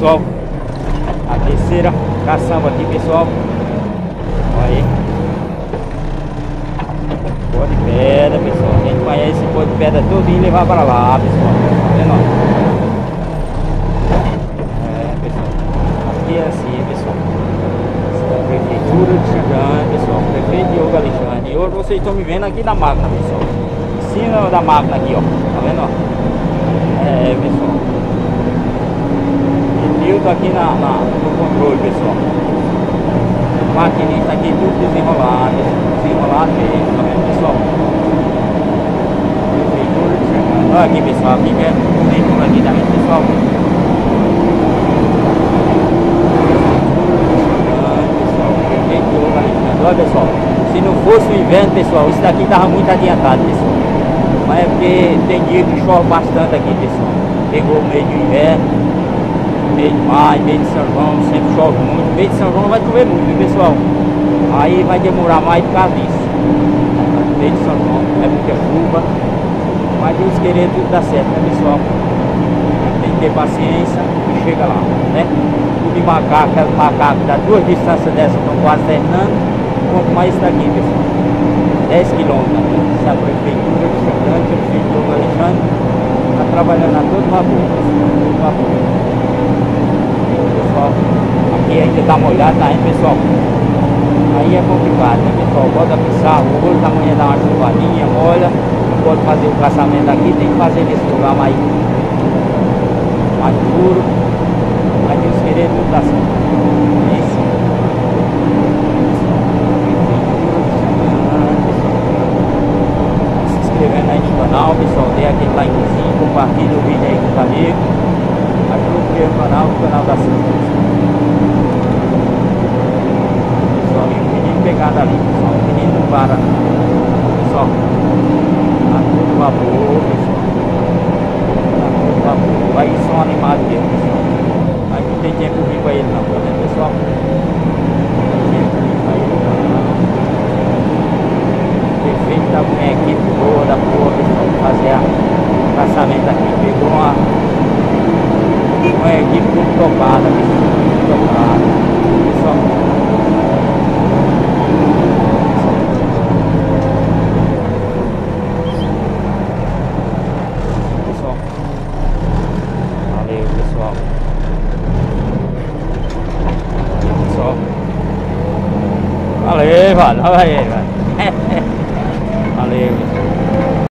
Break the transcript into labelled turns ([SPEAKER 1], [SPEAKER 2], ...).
[SPEAKER 1] pessoal. A terceira caçamba aqui, pessoal. Olha aí. Pó de pedra, pessoal. A gente conhece esse pó de pedra todo e levar para lá, pessoal. É, pessoal. Aqui é assim, pessoal. Essa é a prefeitura de Xangã, pessoal. Prefeito Diogo Alexandre. E hoje vocês estão me vendo aqui na máquina, pessoal. Em cima da máquina aqui, ó. Tá vendo? É, pessoal. E Nilton aqui na, na, no controle, pessoal. O maquinista aqui tudo desenrolado. Desenrolado mesmo, tá vendo, pessoal? Olha aqui, pessoal. Aqui mesmo. Tem como aqui também, pessoal. Olha pessoal, se não fosse o inverno pessoal, isso daqui tava muito adiantado pessoal. Mas é porque tem dia que chove bastante aqui pessoal. Pegou o mês de inverno, mês de maio, mês de São João, sempre chove muito. Mês de São João vai chover muito, viu, pessoal. Aí vai demorar mais por causa disso. Mês de São João, é muita chuva. Mas Deus querer tudo dá certo, né pessoal? Tem que ter paciência e chega lá, né? Tudo de macaco, aquele macaco dá duas distâncias dessas, estão quase terminando. Quanto mais isso daqui, pessoal. 10 quilômetros. Essa prefeitura de Xangã, que o do Alexandre está trabalhando a todo vapor. Todo vapor. Pessoal, aqui ainda dá molhado, tá hein, pessoal? Aí é complicado, né, pessoal? Bota pisar o olho, amanhã dá uma chuvadinha, molha. Não pode fazer o caçamento aqui, tem que fazer nesse lugar mais, mais duro. Mas Deus querer tudo dá certo. É isso. Se inscrevendo aí no canal, pessoal, dê aquele likezinho, compartilha o vídeo aí com os amigos. Ajude o canal, o canal da certo. Pessoal, e o menino pegado ali, pessoal. O menino não para. Pessoal, tá todo vapor, pessoal. Tá todo vapor. Aí são animados mesmo, pessoal. Mas não tem tempo ruim pra ele não, tá vendo, pessoal? Perfeito, tá com minha equipe boa da porra, pessoal, fazer a caçamento aqui. Pegou uma ต้องปลาแล้วต้องปลาซ่อมอะไรผ่านอะไรผ่านอะไร